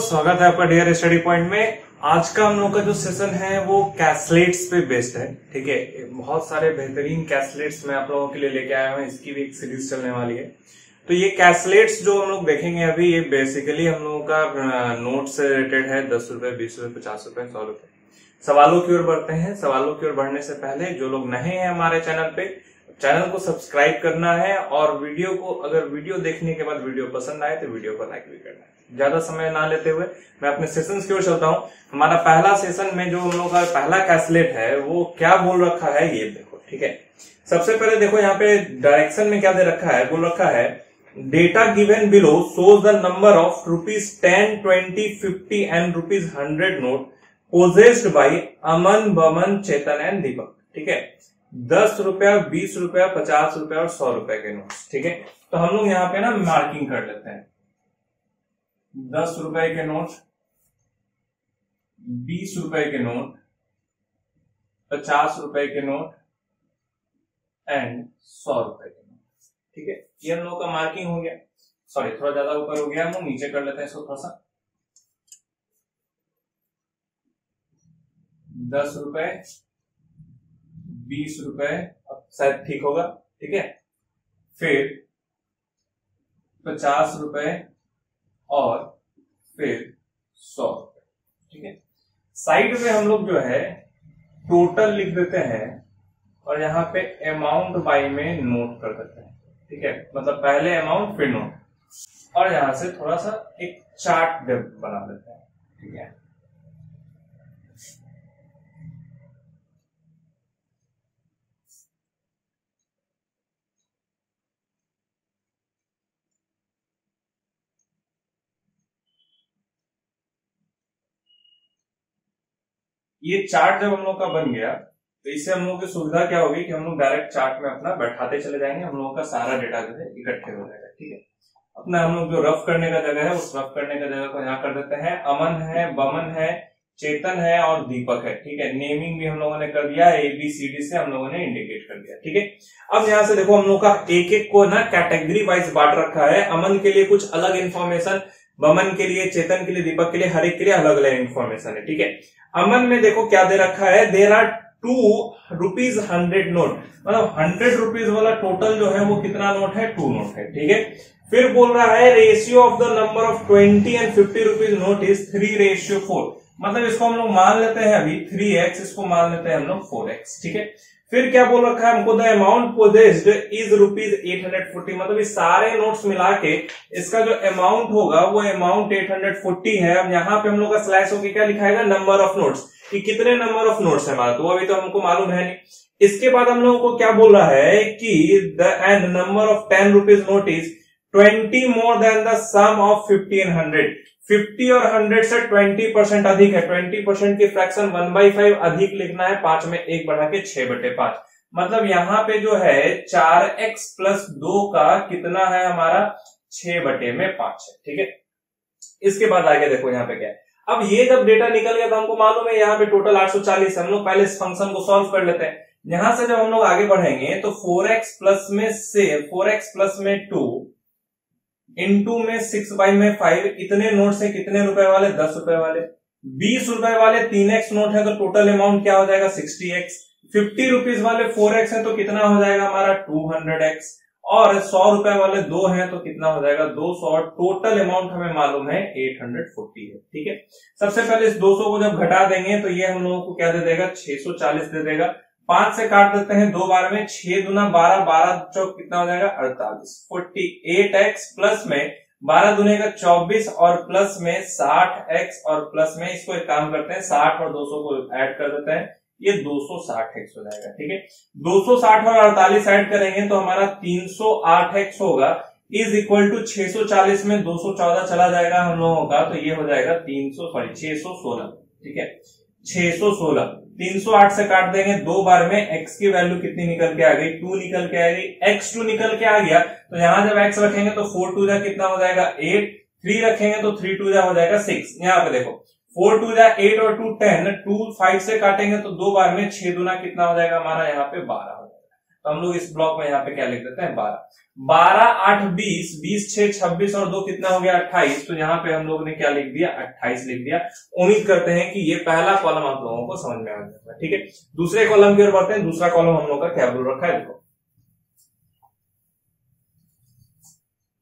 स्वागत है आपका डियर स्टडी पॉइंट में। आज का हम लोग का जो सेशन है, वो कैसलेट्स पे बेस्ड है, ठीक है? बहुत सारे बेहतरीन कैसलेट्स मैं आप लोगों के लिए लेके आया हूँ, इसकी भी एक सीरीज़ चलने वाली है। तो ये कैसलेट्स जो हम लोग देखेंगे अभी, ये बेसिकली हम लोगों का नोट से रिलेटेड है, दस रुपए, बीस रुपए, पचास रुपए, सौ रुपए। सवालों की ओर बढ़ते हैं। सवालों की ओर बढ़ने से पहले जो लोग नए हैं हमारे चैनल पे चैनल को सब्सक्राइब करना है और वीडियो को, अगर वीडियो देखने के बाद वीडियो पसंद आए तो वीडियो को लाइक भी करना है। ज़्यादा समय ना लेते हुए मैं अपने सेशन की ओर चलता हूँ। हमारा पहला सेशन में जो हम लोग का पहला कैसलेट है, वो क्या बोल रखा है, ये देखो, ठीक है? सबसे पहले देखो, यहाँ पे डायरेक्शन में क्या दे रखा है, बोल रखा है data given below shows the number of rupees ten twenty fifty and rupees hundred note possessed by Aman Baman Chetan and दीपक ठीक है? दस रुपया, बीस रुपया, पचास रुपया और सौ रुपए के नोट ठीक है? तो हम लोग यहाँ पे ना मार्किंग कर लेते हैं। दस रुपए के नोट बीस रुपए के नोट पचास रुपए के नोट एंड सौ रुपए के नोट ठीक है? ये हम लोग का मार्किंग हो गया। सॉरी थोड़ा ज़्यादा ऊपर हो गया, हम लोग नीचे कर लेते हैं इसको थोड़ा सा। दस रुपए बीस रुपए, अब शायद ठीक होगा, ठीक है? फिर पचास रुपए और फिर सौ रुपए, ठीक है? साइड में हम लोग जो है, टोटल लिख देते हैं और यहाँ पे अमाउंट बाई में नोट कर देते हैं, ठीक है? मतलब पहले अमाउंट फिर नोट और यहाँ से थोड़ा सा एक चार्ट बना देते हैं, ठीक है? ये चार्ट जब हम लोग का बन गया तो इससे हम लोग की सुविधा क्या होगी कि हम लोग डायरेक्ट चार्ट में अपना बैठाते चले जाएँगे, हम लोगों का सारा डेटा जो है इकट्ठे हो जाएगा, ठीक है? अपना हम लोग जो रफ करने का जगह है, उस रफ करने का जगह को यहाँ कर देते हैं। अमन है, बमन है, चेतन है और दीपक है, ठीक है? नेमिंग भी हम लोगों ने कर दिया ए बी सी डी से हम लोगों ने इंडिकेट कर दिया, ठीक है? अब यहाँ से देखो, हम लोग का एक एक को ना कैटेगरी वाइज बांट रखा है। अमन के लिए कुछ अलग इन्फॉर्मेशन बमन के लिए, चेतन के लिए, दीपक के लिए, हर एक के लिए अलग अलग इन्फॉर्मेशन है, ठीक है? अमन में देखो क्या दे रखा है? There are two rupees hundred note मतलब हंड्रेड रुपीज़ वाला टोटल जो है वो कितना नोट है? टू नोट है, ठीक है? फिर बोल रहा है ratio of the number of twenty and fifty rupees note is three ratio four मतलब इसको हम लोग मान लेते हैं अभी थ्री एक्स इसको मान लेते हैं हम लोग फोर एक्स ठीक है? फिर क्या बोल रखा है? हमको the amount possessed is rupees eight hundred forty. मतलब इस सारे नोट्स मिला के इसका जो अमाउंट होगा, वो अमाउंट एट हंड्रेड फोर्टी है। अब यहाँ पे हम लोग का स्लैश होकर क्या लिखाएगा? Number of notes. कि कितने नंबर ऑफ़ नोट्स है हमारा तो अभी तो हमको मालूम है नहीं। इसके बाद हम लोगों को क्या बोल रहा है कि the and number of ten rupees note is twenty more than the sum of fifteen hundred. Fifty और हंड्रेड से ट्वेंटी परसेंट अधिक है। ट्वेंटी परसेंट की फ्रैक्शन वन बाई फाइव अधिक लिखना है, पाँच में एक बढ़ा के छह बटे पाँच। मतलब यहाँ पे जो है, चार एक्स प्लस दो का कितना है हमारा? छह बटे में पाँच है, ठीक है? इसके बाद आगे देखो यहाँ पे क्या है। अब ये जब डेटा निकल गया तो हमको मालूम है यहाँ पे टोटल 840 हम लोग पहले इस फ़ंक्शन को सॉल्व कर लेते हैं। यहाँ से जब हम लोग आगे बढ़ेंगे तो 4x प्लस में से 4x प्लस में टू में सिक्स बाई में फाइव इतने नोट से कितने रुपए वाले? दस रुपए वाले। बीस रुपए वाले तीन एक्स नोट है तो टोटल अमाउंट क्या हो जाएगा? सिक्सटी एक्स फिफ्टी रुपीज़ वाले फोर एक्स है तो कितना हो जाएगा हमारा? टू हंड्रेड एक्स और सौ रुपए वाले दो हैं तो कितना हो जाएगा? दो सौ। टोटल अमाउंट हमें मालूम है एट हंड्रेड फोर्टी है। ठीक है? सबसे पहले इस दो सौ को जब घटा देंगे तो ये हम लोगों को क्या दे देगा? छह सौ चालीस दे देगा। पाँच से काट देते हैं, दो बार में, छह दुना बारह बारह चौक कितना हो जाएगा? अड़तालीस। फोर्टी एट एक्स प्लस में बारह दुने का चौबीस और प्लस में साठ एक्स और प्लस में इसको एक काम करते हैं, साठ और दो सौ को ऐड कर देते हैं, ये 260 एक्स हो जाएगा, ठीक है? 260 और 48 ऐड करेंगे तो हमारा 308 एक्स होगा, इज़ इक्वल टू 640 में 214 चला जाएगा हम लोगों का तो ये हो जाएगा 300 सॉरी 616 ठीक है? 616 308 से काट देंगे, दो बार में x की वैल्यू कितनी निकल के आ गई? टू निकल के आ गई। एक्स टू निकल के आ गया तो यहाँ जब x रखेंगे तो फोर टू जा कितना हो जाएगा? एट थ्री रखेंगे तो थ्री टू जा हो जाएगा सिक्स यहाँ पे देखो फोर टू जा एट और टू टेन टू फाइव से काटेंगे तो दो बार में छह दुना कितना हो जाएगा? हमारा यहाँ पे बारह। तो हम लोग इस ब्लॉक में यहाँ पे क्या लिख देते हैं? बारह। बारह, आठ, बीस बीस, छह, छब्बीस और दो कितना हो गया अट्ठाईस। तो यहाँ पे हम लोग ने क्या लिख दिया? अट्ठाईस लिख दिया। उम्मीद करते हैं कि ये पहला कॉलम आप लोगों को समझ में आ जाएगा, ठीक है? दूसरे कॉलम की ओर बढ़ते हैं। दूसरा कॉलम हम लोग का क्या बोल रखा है? देखो।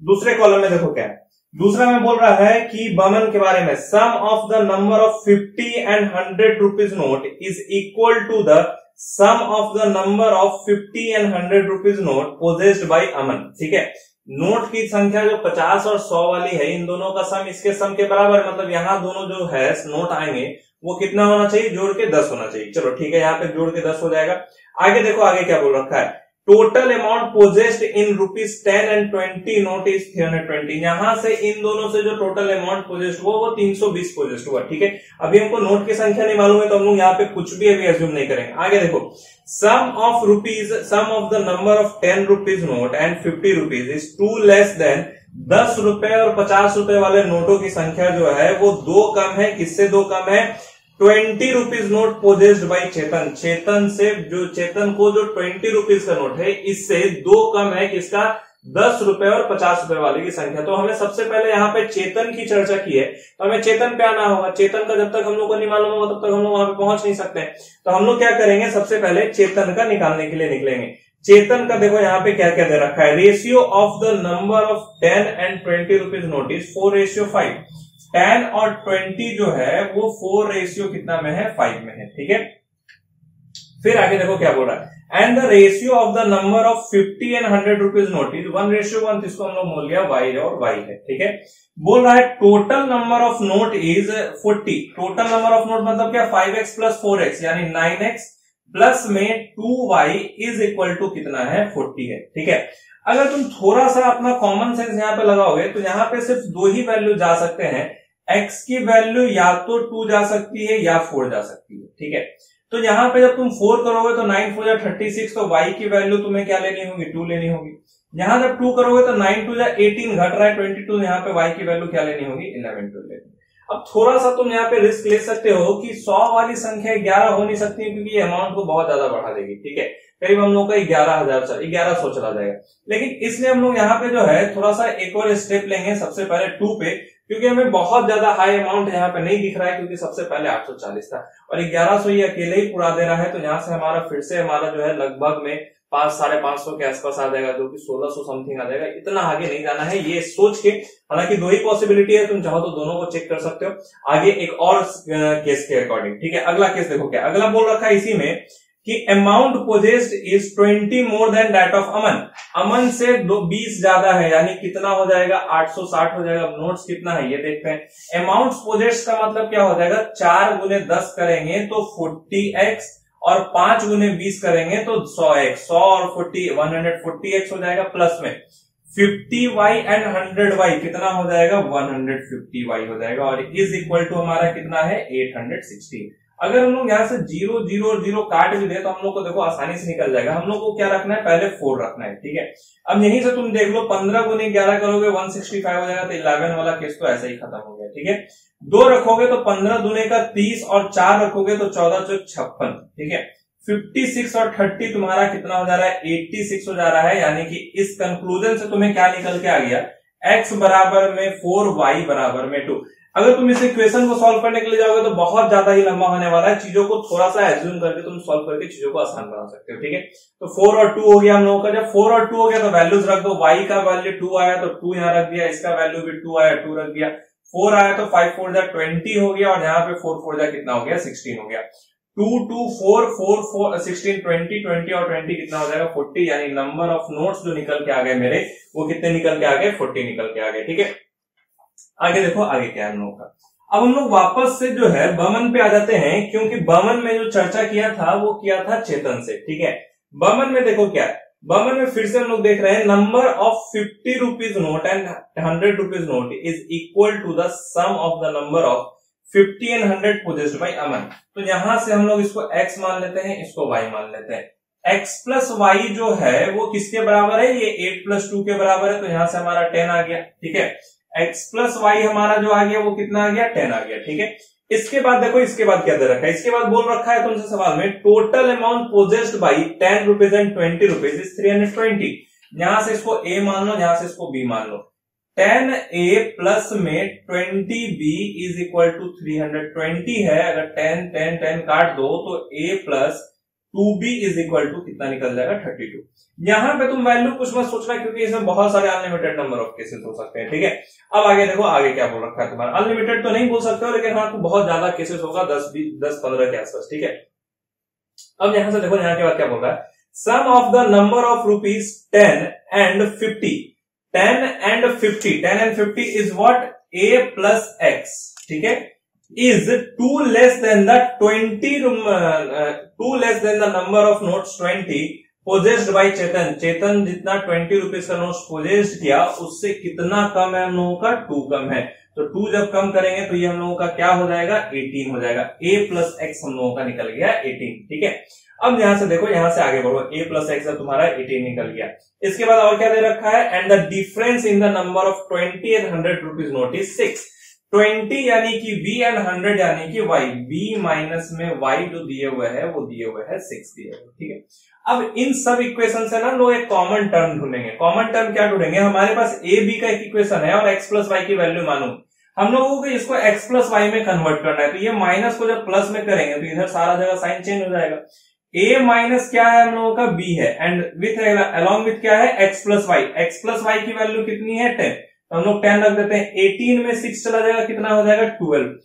दूसरे कॉलम में देखो क्या दूसरा में बोल रहा है कि बमन के बारे में sum of the number of fifty and hundred rupees note is equal to the sum of the number of fifty and hundred rupees note possessed by Aman ठीक है? नोट की संख्या जो पचास और सौ वाली है, इन दोनों का सम इसके सम के बराबर मतलब यहाँ दोनों जो है नोट आएँगे, वो कितना होना चाहिए? जोड़ के दस होना चाहिए। चलो, ठीक है, यहाँ पे जोड़ के दस हो जाएगा। आगे देखो, आगे क्या बोल रखा है? Total amount possessed in rupees ten and twenty note is three hundred twenty यहाँ से इन दोनों से जो टोटल अमाउंट पोजेस्ट हुआ, वो तीन सौ बीस पोजेस्ट हुआ, ठीक है? अभी हमको नोट की संख्या नहीं मालूम है तो हम लोग यहाँ पे कुछ भी अभी एज्यूम नहीं करेंगे। आगे देखो sum of rupees sum of the number of ten rupees note and fifty rupees is two less than दस रुपए और पचास रुपए वाले नोटों की संख्या जो है, वो दो कम है। किससे दो कम है? Twenty rupees note possessed by Chetan. Chetan से जो चेतन को जो ट्वेंटी रुपीज़ का नोट है, इससे दो कम है किसका दस रुपए और पचास रुपए वाले की संख्या। तो हमें सबसे पहले यहाँ पे चेतन की चर्चा की है। तो हमें चेतन पे आना होगा? चेतन का जब तक हम लोग को नहीं मालूम होगा, तब तक हम लोग वहाँ पे पहुँच नहीं सकते। तो हम लोग क्या करेंगे? सबसे पहले चेतन का निकालने के लिए निकलेंगे। चेतन का देखो यहाँ पे क्या क्या दे रखा है। Ratio of the number of ten and twenty rupees note is four ratio five ten और ट्वेंटी जो है, वो फोर रेशियो कितना में है? फाइव में है, ठीक है? फिर आगे देखो क्या बोल रहा है। And the ratio of the number of fifty and hundred rupees note is one ratio one जिसको हम लोग बोल लिया वाई और वाई है, ठीक है? बोल रहा है total number of note is forty total number of note मतलब क्या? Five x plus four x यानी नाइन एक्स प्लस में two y is equal to कितना है? फोर्टी है, ठीक है? अगर तुम थोड़ा सा अपना कॉमन सेंस यहाँ पे लगाओगे तो यहाँ पे सिर्फ़ दो ही वैल्यू जा सकते हैं। एक्स की वैल्यू या तो टू जा सकती है या फोर जा सकती है, ठीक है? तो यहाँ पे जब तुम फोर करोगे तो नाइन फोर या थर्टी सिक्स तो वाई की वैल्यू तुम्हें क्या लेनी होगी? टू लेनी होगी। यहाँ जब टू करोगे तो नाइन टू या एटीन घट रहा है, ट्वेंटी टू यहाँ पे वाई की वैल्यू क्या लेनी होगी? इलेवन टू लेनी अब थोड़ा सा तुम यहाँ पे रिस्क ले सकते हो कि सौ वाली संख्या ग्यारह हो नहीं सकती है क्योंकि ये अमाउंट को बहुत ज़्यादा बढ़ा देगी, ठीक है? करीब हम लोग का ग्यारह हज़ार ग्यारह सौ चला जाएगा। लेकिन इसलिए हम लोग यहाँ पे जो है, थोड़ा सा एक और स्टेप लेंगे सबसे पहले टू पे, क्योंकि हमें बहुत ज़्यादा हाई अमाउंट यहाँ पे नहीं दिख रहा है, क्योंकि सबसे पहले 840 था। और ग्यारह सौ ये अकेले ही पूरा दे रहा है तो यहाँ से हमारा फिर से हमारा जो है, लगभग में पाँच, साढ़े पाँच सौ के आसपास आ जाएगा, जो कि सोलह सौ समथिंग आ जाएगा। इतना आगे नहीं जाना है, ये सोच के, हालाँकि दो ही पॉसिबिलिटी है, तुम चाहो तो दोनों को चेक कर सकते हो। आगे एक और केस के अकॉर्डिंग ठीक है? अगला केस देखो क्या, अगला बोल रखा है इसी में कि amount possessed is twenty more than that of Aman Aman से दो, बीस ज़्यादा है, यानी कितना हो जाएगा? 860 हो जाएगा। नोट्स कितना है, ये देखते हैं। अमाउंट पोजेस्ट का मतलब क्या हो जाएगा? चार गुने दस करेंगे तो फोर्टी एक्स और पाँच गुने बीस करेंगे तो सौ एक्स सौ और forty, one hundred forty x हो जाएगा प्लस में। Fifty y and hundred y कितना हो जाएगा? वन हंड्रेड फिफ्टी वाई हो जाएगा। और इज़ इक्वल टू हमारा कितना है? एट हंड्रेड सिक्सटी अगर हम लोग यहाँ से ज़ीरो ज़ीरो ज़ीरो काट भी दे तो हम लोग को देखो आसानी से निकल जाएगा। हम लोग को क्या रखना है? पहले फोर रखना है, ठीक है? अब यहीं से तुम देख लो, पंद्रह गुने ग्यारह करोगे वन सिक्सटी फाइव हो जाएगा तो इलेवन वाला केस तो ऐसे ही खत्म हो गया, ठीक है? दो रखोगे तो पंद्रह दुने का तीस और चार रखोगे तो चौदह चौक छप्पन, ठीक है? फिफ्टी सिक्स और थर्टी तुम्हारा कितना हो जा रहा है? एट्टी सिक्स हो जा रहा है, यानी कि इस कंक्लूजन से तुम्हें क्या निकल के आ गया? एक्स बराबर में फोर वाई बराबर में टू अगर तुम इस इक्वेशन को सॉल्व करने के लिए जाओगे तो बहुत ज़्यादा ही लंबा होने वाला है। चीज़ों को थोड़ा सा एज्यूम करके तुम सॉल्व करके चीज़ों को आसान बना सकते हो, ठीक है? तो फोर और टू हो गया हम लोगों का। जब फोर और टू हो गया तो वैल्यूज़ रख दो। वाई का वैल्यू टू आया तो टू यहाँ रख दिया। इसका वैल्यू भी टू आया टू रख दिया। फोर आया तो फाइव फोर जा ट्वेंटी हो गया और यहाँ पे फोर फोर जा कितना हो गया? सिक्सटीन हो गया। Two two four four four sixteen twenty twenty और ट्वेंटी कितना हो जाएगा? फोर्टी यानी नंबर ऑफ़ नोट्स जो निकल के आ गए मेरे, वो कितने निकल के आ गए? फोर्टी निकल के आ गए, ठीक है? आगे देखो, आगे क्या है हम लोगों का। अब हम लोग वापस से जो है, बमन पे आ जाते हैं, क्योंकि बमन में जो चर्चा किया था, वो किया था चेतन से, ठीक है? बमन में देखो क्या बमन में फिर से हम लोग देख रहे हैं number of fifty rupees note and hundred rupees note is equal to the sum of the number of fifty and hundred possessed by Aman तो यहाँ से हम लोग इसको एक्स मान लेते हैं, इसको वाई मान लेते हैं। एक्स प्लस वाई जो है, वो किसके बराबर है? ये एट प्लस टू के बराबर है तो यहाँ से हमारा टेन आ गया, ठीक है? एक्स प्लस वाई हमारा जो आ गया, वो कितना आ गया? टेन आ गया, ठीक है? इसके बाद देखो, इसके बाद क्या दे रखा है? इसके बाद बोल रखा है तुमसे सवाल में total amount possessed by ten rupees and twenty rupees is three hundred twenty यहाँ से इसको ए मान लो, यहाँ से इसको बी मान लो। टेन ए प्लस में twenty b is equal to three hundred twenty है। अगर टेन टेन टेन काट दो तो a plus two b is equal to कितना निकल जाएगा? Thirty two. यहाँ पे तुम वैल्यू कुछ मत सोचना, क्योंकि इसमें बहुत सारे अनलिमिटेड नंबर ऑफ़ केसेस हो सकते हैं, ठीक है? अब आगे देखो, आगे क्या बोल रखा है तुम्हारा? अनलिमिटेड तो नहीं बोल सकते हो, लेकिन हाँ बहुत ज़्यादा केसेस होगा, दस बीस दस, पंद्रह के आसपास, ठीक है? अब यहाँ से देखो, यहाँ के बाद क्या बोल रहा है? Sum of the number of rupees ten and fifty ten and fifty ten and fifty is what a plus x ठीक है? Is two less than the 20 uh, two less than the number of notes 20 possessed by Chetan Chetan जितना twenty rupees का note possessed किया उससे कितना कम है हम लोगों का? टू कम है। तो टू जब कम करेंगे तो ये हम लोगों का क्या हो जाएगा? एटीन हो जाएगा। ए प्लस एक्स हम लोगों का निकल गया एटीन ठीक है? अब यहाँ से देखो यहाँ से आगे बढ़ो। ए प्लस एक्स तुम्हारा एटीन निकल गया। इसके बाद और क्या दे रखा है? And the difference in the number of twenty and hundred rupees note is six twenty यानी कि बी एंड हंड्रेड यानी कि वाई बी माइनस में वाई जो दिए हुए है, वो दिए हुए है सिक्स दिए हुए, ठीक है? अब इन सब इक्वेशन से ना लोग एक कॉमन टर्म ढूंढेंगे। कॉमन टर्म क्या ढूंढेंगे? हमारे पास ए बी का एक इक्वेशन है और एक्स प्लस वाई की वैल्यू मालूम। हम लोगों को इसको एक्स प्लस वाई में कन्वर्ट करना है। तो ये माइनस को जब प्लस में करेंगे तो इधर सारा जगह साइन चेंज हो जाएगा। ए माइनस क्या है हम लोगों का? बी है। एंड विथ अलॉन्ग विथ क्या है? X plus y x plus y की वैल्यू कितनी है? टेन तो हम लोग टेन रख देते हैं। एटीन में सिक्स चला जाएगा, कितना हो जाएगा? ट्वेल्व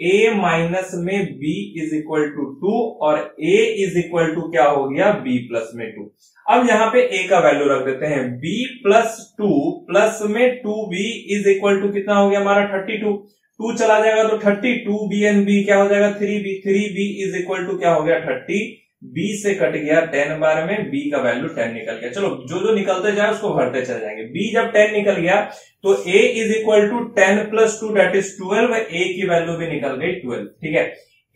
ए माइनस में b is equal to two और ए इज़ इक्वल टू क्या हो गया? बी प्लस में टू अब यहाँ पे ए का वैल्यू रख देते हैं। बी प्लस टू प्लस में two b is equal to कितना हो गया हमारा? थर्टी टू टू चला जाएगा तो thirty two b and b क्या हो जाएगा? Three b three b is equal to क्या हो गया? थर्टी बी से कट गया टेन बार में। बी का वैल्यू टेन निकल गया। चलो जो जो निकलते जाए, उसको भरते चले जाएँगे। बी जब टेन निकल गया तो a is equal to ten plus two that is twelve a की वैल्यू भी निकल गई ट्वेल्व ठीक है?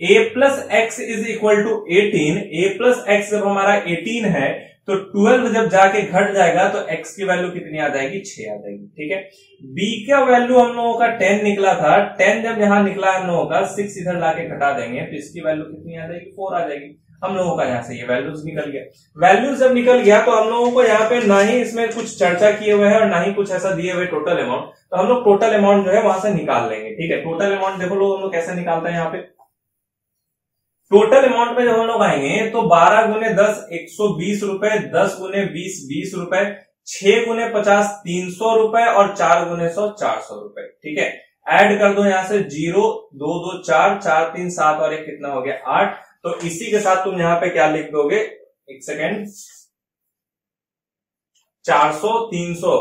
A plus x is equal to eighteen a plus x जब हमारा एटीन है तो ट्वेल्व जब जाके घट जाएगा तो एक्स की वैल्यू कितनी आ जाएगी? छह आ जाएगी, ठीक है? बी का वैल्यू हम लोगों का टेन निकला था? टेन जब यहाँ निकला हम लोगों का सिक्स इधर लाके घटा देंगे तो इसकी वैल्यू कितनी आ जाएगी? फोर आ जाएगी। हम लोगों का यहाँ से ये वैल्यूज़ निकल गया। वैल्यूज़ जब निकल गया तो हम लोगों को यहाँ पे ना ही इसमें कुछ चर्चा किए हुए हैं और ना ही कुछ ऐसा दिए हुए टोटल अमाउंट तो हम लोग टोटल अमाउंट जो है वहाँ से निकाल लेंगे, ठीक है? टोटल अमाउंट देखो लोग हम लोग कैसे निकालते हैं यहाँ पे। टोटल अमाउंट में जब हम लोग आएँगे तो बारह गुने दस, एक सौ बीस रुपए, दस गुने बीस बीस रुपए, छह गुने पचास, तीन सौ रुपए और चार गुने सौ, चार सौ रुपए, ठीक है? ऐड कर दो यहाँ से, ज़ीरो, दो दो, चार चार, तीन, सात और एक कितना हो गया? आठ। तो इसी के साथ तुम यहाँ पे क्या लिख दोगे? एक सेकेंड 400 300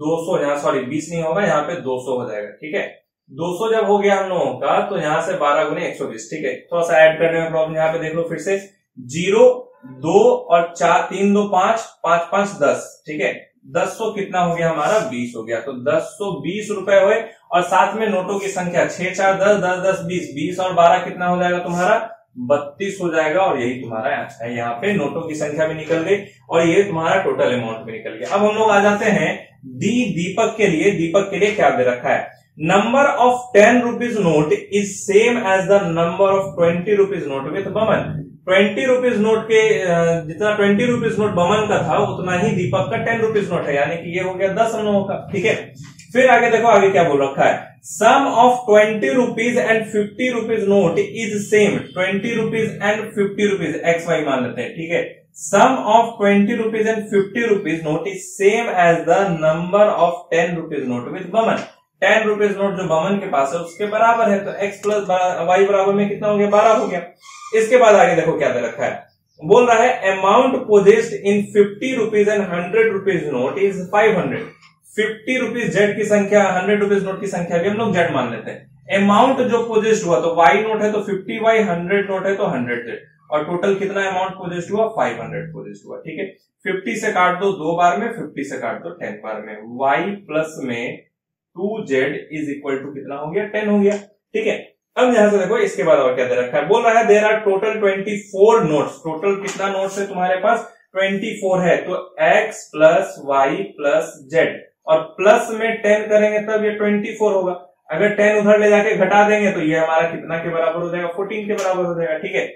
200 यहाँ सॉरी 20 नहीं होगा, यहाँ पे 200 हो जाएगा, ठीक है? 200 जब हो गया हम लोगों का तो यहाँ से 12 गुने एक सौ बीस, ठीक है? थोड़ा सा ऐड करने में प्रॉब्लम यहाँ पे देख लो फिर से। ज़ीरो, दो और चार, तीन दो पाँच पाँच पाँच, दस, ठीक है? दस सौ कितना हो गया हमारा? बीस हो गया। तो दस सौ बीस रुपए हुए, और साथ में नोटों की संख्या छह चार, दस दस दस, बीस बीस और बारह कितना हो जाएगा तुम्हारा? बत्तीस हो जाएगा और यही तुम्हारा आंसर है। यहाँ पे नोटों की संख्या भी निकल गई और ये तुम्हारा टोटल अमाउंट भी निकल गया। अब हम लोग आ जाते हैं दी दीपक के लिए। दीपक के लिए क्या दे रखा है? Number of ten rupees note is same as the number of twenty rupees note with Baman twenty rupees note के जितना ट्वेंटी रुपीज़ नोट बमन का था, उतना ही दीपक का टेन रुपीज़ नोट है। यानी कि ये हो गया दस हम का। ठीक है? फिर आगे देखो, आगे क्या बोल रखा है? Sum of twenty rupees and fifty rupees note is same twenty rupees and fifty rupees x y मान लेते हैं, ठीक है? Sum of twenty rupees and fifty rupees note is same as the number of ten rupees note with Baman. Ten rupees note जो बमन के पास है, उसके बराबर है तो एक्स प्लस वाई बराबर में कितना हो गया? बारह हो गया. इसके बाद आगे देखो क्या दे रखा है. बोल रहा है amount possessed in fifty rupees and hundred rupees note is five hundred fifty rupees z की संख्या, हंड्रेड रुपीज़ नोट की संख्या भी हम लोग जेड मान लेते हैं। अमाउंट जो पोजिस्ट हुआ तो वाई नोट है तो फिफ्टी वाई हंड्रेड नोट है तो हंड्रेड जेड और टोटल कितना अमाउंट पोजिस्ट हुआ? फाइव हंड्रेड पोजिस्ट हुआ, ठीक है? फिफ्टी से काट दो दो बार में फिफ्टी से काट दो टेन बार में। वाई प्लस में two z is equal to कितना हो गया? टेन हो गया, ठीक है? अब यहाँ से देखो, इसके बाद और क्या दे रखा है? बोल रहा है there are total twenty four note total कितना नोट्स है तुम्हारे पास? ट्वेंटी फोर है तो x plus y plus z और प्लस में टेन करेंगे तब ये ट्वेंटी फोर होगा। अगर टेन उधर ले जाके घटा देंगे तो ये हमारा कितना के बराबर हो जाएगा? फोर्टीन के बराबर हो जाएगा, ठीक है?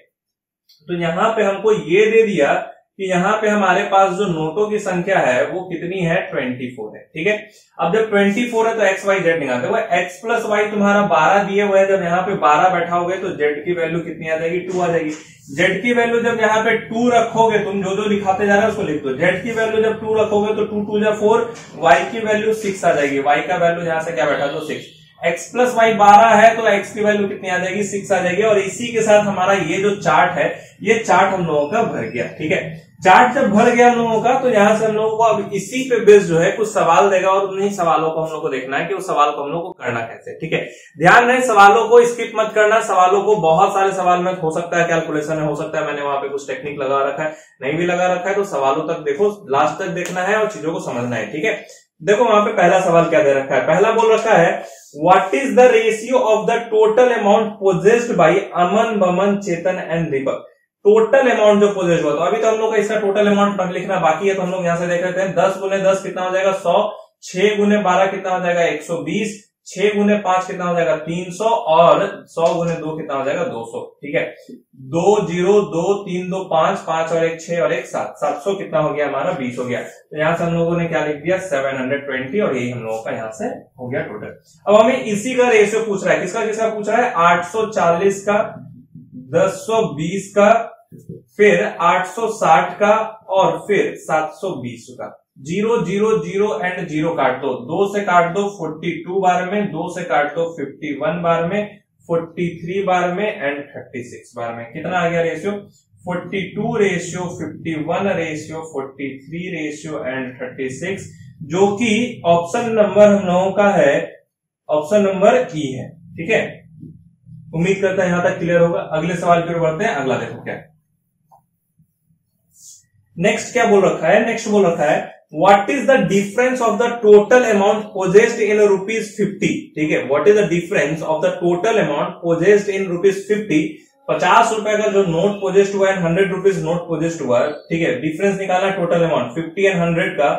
तो यहाँ पे हमको ये दे दिया कि यहाँ पे हमारे पास जो नोटों की संख्या है, वो कितनी है? 24 है। ठीक है? अब जब 24 है तो एक्स, वाई, जेड निकालते हैं एक्स प्लस वाई तुम्हारा 12 दिए हुए है। जब यहाँ पे 12 बैठाओगे तो जेड की वैल्यू कितनी आ जाएगी? 2 आ जाएगी। जेड की वैल्यू जब यहाँ पे 2 रखोगे, तुम जो जो लिखाते जा रहे हो उसको लिख दो। जेड की वैल्यू जब टू रखोगे तो टू टू या फोर। वाई की वैल्यू सिक्स आ जाएगी। वाई का वैल्यू यहाँ से क्या बैठा? दो सिक्स। एक्स प्लस वाई बारह है तो एक्स की वैल्यू कितनी आ जाएगी? सिक्स आ जाएगी। और इसी के साथ हमारा ये जो चार्ट है, ये चार्ट हम लोगों का भर गया। ठीक है? चार्ट जब भर गया हम लोगों का तो यहाँ से हम लोगों को अब इसी पे बेस जो है कुछ सवाल देगा और उन्हीं सवालों को हम लोग को देखना है कि उस सवाल को हम लोग को करना कैसे ठीक है? ध्यान रहे सवालों को स्किप मत करना, सवालों को बहुत सारे सवाल में हो सकता है कैलकुलेशन में हो सकता है, मैंने वहाँ पे कुछ टेक्निक लगा रखा है, नहीं भी लगा रखा है तो सवालों तक देखो लास्ट तक देखना है और चीज़ों को समझना है, ठीक है? देखो वहाँ पे पहला सवाल क्या दे रखा है? पहला बोल रखा है what is the ratio of the total amount possessed by Aman, Baman, Chetan and Deepak? Total amount जो पोजेस हुआ तो अभी तो हम लोग का इसका टोटल अमाउंट लिखना बाकी है तो हम लोग यहाँ से देख लेते हैं, दस गुने दस कितना हो जाएगा? सौ। छह गुने बारह कितना हो जाएगा? एक सौ बीस। छह गुने पाँच कितना हो जाएगा? तीन सौ और सौ गुने दो कितना हो जाएगा? दो सौ। ठीक है? दो ज़ीरो, दो, तीन, दो, पाँच पाँच और एक, छह और एक, सात। सात सौ कितना हो गया? हमारा बीस हो गया। तो यहाँ से हम लोगों ने क्या लिख दिया? सेवन हंड्रेड ट्वेंटी और यही हम लोगों का यहाँ से हो गया टोटल अब हमें इसी का रेशियो पूछ रहा है। किसका किसका पूछ रहा है? आठ सौ चालीस का, दस सौ बीस का फिर 860 का और फिर 720 का। Zero zero zero and zero काट दो। दो से काट दो 42 बार में, दो से काट दो 51 बार में 43 बार में एंड 36 बार में। कितना आ गया ratio 42 ratio 51 ratio 43 ratio and 36 जो कि ऑप्शन नंबर लोगों का है। ऑप्शन नंबर ई है। ठीक है? उम्मीद करता है यहाँ तक क्लियर होगा। अगले सवाल की ओर बढ़ते हैं। अगला देखो क्या नेक्स्ट क्या बोल रखा है? नेक्स्ट बोल रखा है what is the difference of the total amount possessed in rupees fifty ठीक है what is the difference of the total amount possessed in rupees fifty पचास रुपए का जो नोट पोजेस्ट हुआ है हंड्रेड रुपीज़ नोट पोजेस्ट हुआ है, ठीक है डिफरेंस निकालना total amount fifty and hundred का।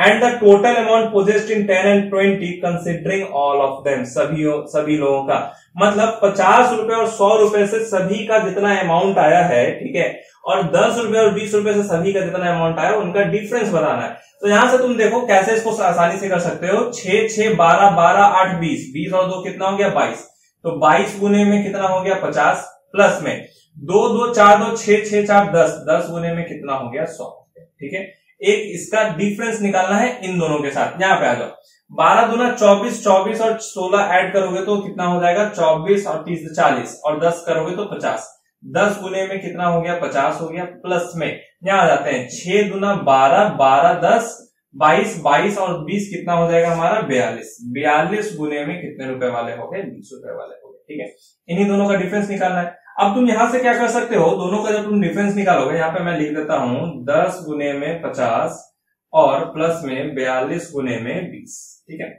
And the total amount possessed in ten and twenty considering all of them सभी सभी लोगों का। मतलब पचास रुपए और सौ रुपए से सभी का जितना अमाउंट आया है, ठीक है, और दस रुपए और बीस रुपए से सभी का जितना अमाउंट आया, उनका डिफरेंस बताना है। तो यहाँ से तुम देखो कैसे इसको आसानी से कर सकते हो। छह छह, बारह बारह, आठ, बीस। बीस और दो कितना हो गया? बाईस। तो बाईस गुने में कितना हो गया? पचास प्लस में। दो दो, चार, दो, छह छह, चार, दस। दस गुने में कितना हो गया? सौ। ठीक है? एक इसका डिफरेंस निकालना है इन दोनों के साथ। यहाँ पे आ जाओ। बारह दुना चौबीस चौबीस और सोलह ऐड करोगे तो कितना हो जाएगा? चौबीस और तीस, चालीस। और दस करोगे तो पचास। दस गुने में कितना हो गया? पचास हो गया प्लस में। यहाँ आ जाते हैं। छह दुना बारह बारह दस, बाईस बाईस और बीस कितना हो जाएगा हमारा? बयालीस। बयालीस गुने में कितने रुपए वाले हो गए? बीस रुपए वाले हो गए। ठीक है? इन्हीं दोनों का डिफरेंस निकालना है। अब तुम यहाँ से क्या कर सकते हो? दोनों का जब तुम डिफरेंस निकालोगे, यहाँ पे मैं लिख देता हूँ, दस गुने में पचास और प्लस में बयालीस गुने में बीस, ठीक है?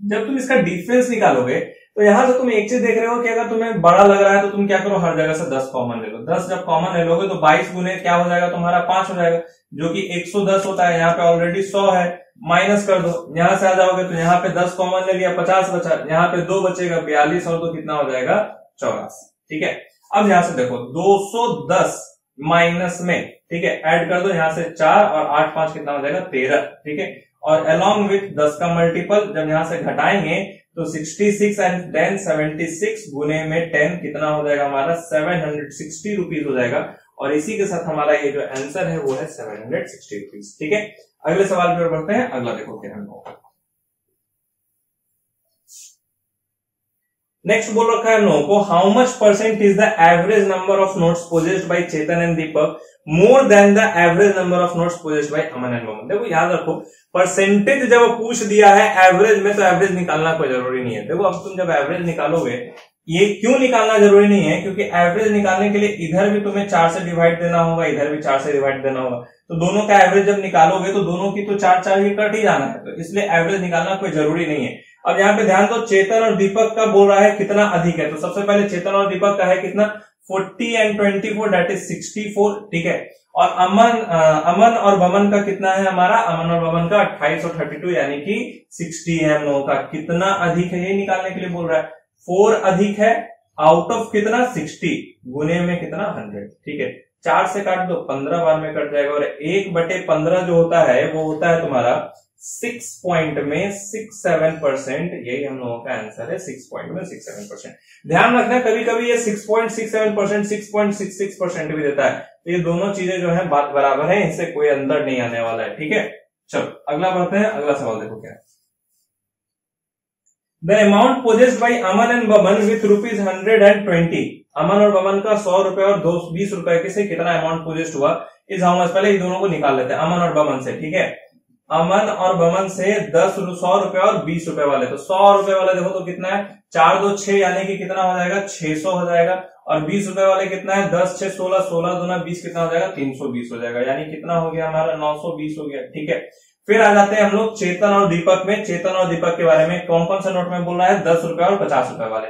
जब तुम इसका डिफरेंस निकालोगे तो यहाँ से तुम एक चीज़ देख रहे हो कि अगर तुम्हें बड़ा लग रहा है तो तुम क्या करो, हर जगह से दस कॉमन ले लो। दस जब कॉमन ले लोगे तो बाईस गुने क्या हो जाएगा? तुम्हारा पाँच हो जाएगा, जो कि एक सौ दस होता है, यहाँ पे ऑलरेडी सौ है माइनस कर दो। यहाँ से आ जाओगे तो यहाँ पे दस कॉमन ले लिया, पचास बचा, यहाँ पे दो बचेगा, बयालीस और तो कितना हो जाएगा? चौरासी, ठीक है? अब यहाँ से देखो, दो सौ दस माइनस में, ठीक है, ऐड कर दो, यहाँ से चार और आठ पाँच कितना हो जाएगा? तेरह, ठीक है? और अलॉन्ग विथ दस का मल्टीपल जब यहाँ से घटाएँगे तो 66 एंड देन 76 गुने में 10 कितना हो जाएगा हमारा? 760 रुपीज़ हो जाएगा। और इसी के साथ हमारा ये जो आंसर है, वो है 760 रुपीज़ ठीक है? अगले सवाल की ओर बढ़ते हैं, अगला देखो क्या है। नेक्स्ट बोल रखा है नो को? How much percent is the average number of notes possessed by Chetan and Deepak more than the average number of notes possessed by Aman and मोमन देखो, याद रखो परसेंटेज जब पूछ दिया है एवरेज में तो एवरेज निकालना कोई ज़रूरी नहीं है। देखो, अब तुम जब एवरेज निकालोगे, ये क्यों निकालना ज़रूरी नहीं है? क्योंकि एवरेज निकालने के लिए इधर भी तुम्हें चार से डिवाइड देना होगा, इधर भी चार से डिवाइड देना होगा। तो दोनों का एवरेज जब निकालोगे तो दोनों की तो चार चार ही कट ही जाना है। तो इसलिए एवरेज निकालना कोई ज़रूरी नहीं है। अब यहाँ पे ध्यान दो, चेतन और दीपक का बोल रहा है कितना अधिक है। तो सबसे पहले चेतन और दीपक का है कितना? Forty and twenty four that is sixty four, ठीक है? और अमन अमन और बमन का कितना है हमारा? अमन और बमन का अट्ठाईस और थर्टी टू यानी कि सिक्सटी है हम लोगों का। कितना अधिक है ये निकालने के लिए बोल रहा है। फोर अधिक है आउट ऑफ़ कितना? सिक्सटी, गुने में कितना? हंड्रेड, ठीक है? चार से काट दो, पंद्रह बार में कट जाएगा। और एक बटे पंद्रह जो होता है, वो होता है तुम्हारा सिक्स पॉइंट में सिक्स सेवन परसेंट यही हम लोगों का आंसर है सिक्स पॉइंट में सिक्स सेवन परसेंट ध्यान रखना कभी कभी ये six point six seven percent six point six six percent भी देता है। तो ये दोनों चीज़ें जो है, बात बराबर है, इससे कोई अंदर नहीं आने वाला है, ठीक है? चलो, अगला बढ़ते हैं, अगला सवाल देखो क्या the amount possessed by Aman and Baman with rupees hundred and twenty Aman और बमन का सौ रुपए और दो, बीस रुपए से कितना अमाउंट पोजेस्ट हुआ, इस हाउ मच पहले इन दोनों को निकाल लेते हैं अमन और बमन से, ठीक है? अमन और बमन से दस सौ रुपए और बीस रुपए वाले। तो सौ रुपए वाले देखो तो कितना है? चार दो छह, यानी कि कितना हो जाएगा? छह सौ हो जाएगा। और बीस रुपए वाले कितना है? दस, छह, सोलह सोलह दुना बीस कितना हो जाएगा? तीन सौ बीस हो जाएगा। यानी कितना हो गया हमारा? नौ सौ बीस हो गया। ठीक है? फिर आ जाते हैं हम लोग चेतन और दीपक में। चेतन और दीपक के बारे में कौन कौन सा नोट में बोल रहा है? दस रुपए और पचास रुपए वाले।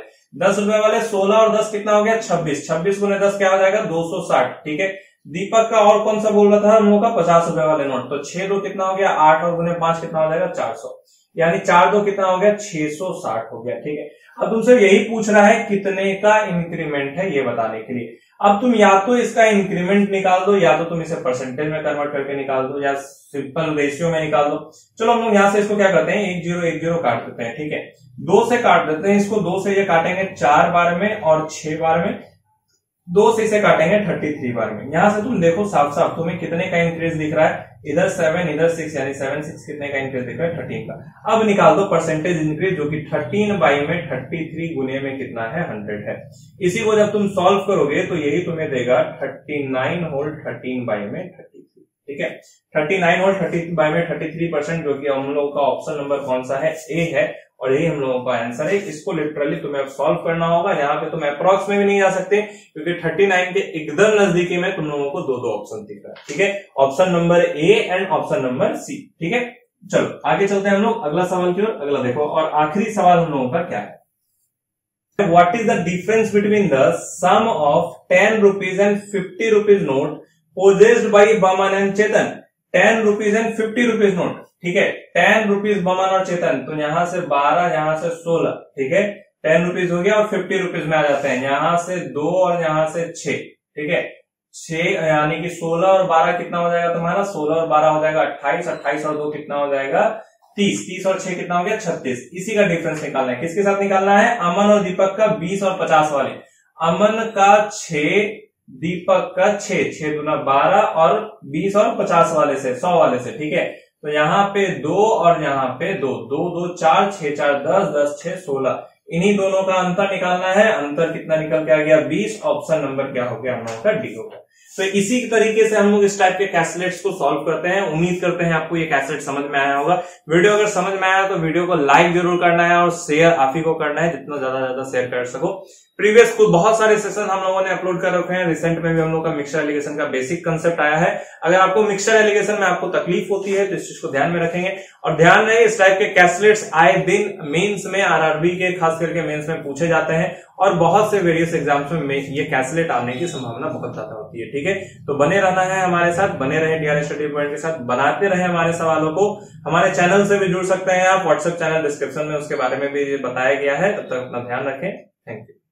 दस रुपए वाले सोलह और दस कितना हो गया? छब्बीस। छब्बीस गुने दस क्या हो जाएगा? दो सौ साठ। ठीक है? दीपक का और कौन सा बोल रहा था? हम लोग का पचास रुपए वाले नोट। तो छह दो कितना हो गया? आठ और गुने पाँच कितना हो जाएगा? चार सौ। यानी चार दो कितना हो गया? छह सौ साठ हो गया, ठीक है? अब तुमसे यही पूछ रहा है, कितने का इंक्रीमेंट है ये बताने के लिए। अब तुम या तो इसका इंक्रीमेंट निकाल दो, या तो तुम इसे परसेंटेज में कन्वर्ट करके निकाल दो, या सिंपल रेशियो में निकाल दो। चलो, हम लोग यहाँ से इसको क्या करते हैं? एक ज़ीरो एक ज़ीरो काट देते हैं, ठीक है? दो से काट देते हैं, इसको दो से ये काटेंगे चार बार में और छह बार में। दो से इसे काटेंगे थर्टी थ्री बार में। यहाँ से तुम देखो साफ़ साफ़ तुम्हें कितने का इंक्रीज दिख रहा है। इधर सेवन इधर सिक्स यानी सेवन सिक्स कितने का इंक्रीज दिख रहा है? थर्टीन का। अब निकाल दो परसेंटेज इंक्रीज जो कि थर्टीन बाई में थर्टी थ्री गुने में कितना है? हंड्रेड है। इसी को जब तुम सॉल्व करोगे तो यही तुम्हें देगा thirty nine whole thirteen by में थर्टी थ्री ठीक है? Thirty nine whole thirty by में थर्टी थ्री परसेंट जो कि हम लोग का ऑप्शन नंबर कौन सा है? ए है। और यही हम लोगों का आंसर है। इसको लिटरली तुम्हें अब सॉल्व करना होगा। यहाँ पे तुम अप्रॉक्स में भी नहीं जा सकते, क्योंकि 39 के एकदम नजदीकी में तुम लोगों को दो दो ऑप्शन दिख रहा है। ठीक है? Option number a and option number c ठीक है? चलो, आगे चलते हैं हम लोग। अगला सवाल की ओर, अगला देखो। और आखिरी सवाल हम लोगों का क्या है? What is the difference between the sum of ten rupees and fifty rupees note possessed by Baman and Chetan ten rupees and fifty rupees note ठीक है? टेन रुपीज़ बमन और चेतन तो यहाँ से बारह, यहाँ से सोलह, ठीक है? टेन रुपीज़ हो गया और फिफ्टी रुपीज़ में आ जाते हैं। यहाँ से दो और यहाँ से छ ठीक है? छ यानी कि सोलह और बारह कितना हो जाएगा तुम्हारा? सोलह और बारह हो जाएगा अट्ठाईस अट्ठाईस और दो कितना हो जाएगा? तीस। तीस और छह कितना हो गया? छत्तीस। इसी का डिफरेंस निकालना है। किसके साथ निकालना है? अमन और दीपक का बीस और पचास वाले। अमन का छ दीपक का छह छह दुना बारह और बीस और पचास वाले से, सौ वाले से, ठीक है? तो यहाँ पे दो और यहाँ पे दो दो दो, चार, छह, चार, दस दस, छह, सोलह। इन्हीं दोनों का अंतर निकालना है। अंतर कितना निकल के आ गया? बीस। ऑप्शन नंबर क्या हो गया? हम लोगों का डी हो गया। तो इसी तरीके से हम लोग इस टाइप के कैसलेट्स को सॉल्व करते हैं। उम्मीद करते हैं आपको ये कैसलेट समझ में आया होगा। वीडियो अगर समझ में आया तो वीडियो को लाइक ज़रूर करना है और शेयर आप ही को करना है, जितना ज़्यादा ज़्यादा शेयर कर सको। प्रीवियस कुछ बहुत सारे सेशन हम लोगों ने अपलोड कर रखे हैं। रिसेंट में भी हम लोग का मिक्सर एलिगेशन का बेसिक कंसेप्ट आया है। अगर आपको मिक्सर एलिगेशन में आपको तकलीफ़ होती है तो इस चीज़ को ध्यान में रखेंगे। और ध्यान रहे, इस टाइप के कैसलेट्स आए दिन मेंस में आरआरबी के खास करके मेंस में पूछे जाते हैं और बहुत से वेरियस एग्ज़ाम्स में ये कैसलेट आने की संभावना बहुत ज़्यादा होती है, ठीक है? तो बने रहना है हमारे साथ, बने रहे डीआर स्टडी पॉइंट के साथ, बनाते रहे हमारे सवालों को। हमारे चैनल से भी जुड़ सकते हैं आप व्हाट्सएप चैनल डिस्क्रिप्शन में उसके बारे में भी बताया गया है, तब तक अपना ध्यान रखें। Thank you